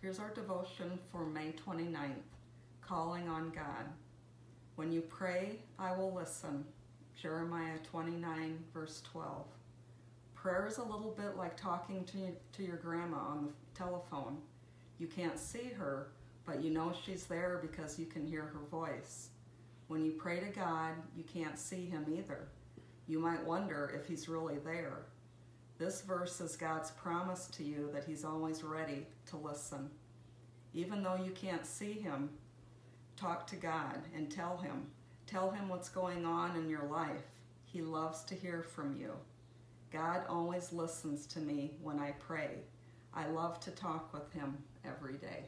Here's our devotion for May 29th Calling on God. When you pray, I will listen. Jeremiah 29, verse 12. Prayer is a little bit like talking to, to your grandma on the telephone. You can't see her, but you know she's there because you can hear her voice. When you pray to God, you can't see him either. You might wonder if he's really there. This verse is God's promise to you that he's always ready to listen. Even though you can't see him, talk to God and tell him. Tell him what's going on in your life. He loves to hear from you. God always listens to me when I pray. I love to talk with him every day.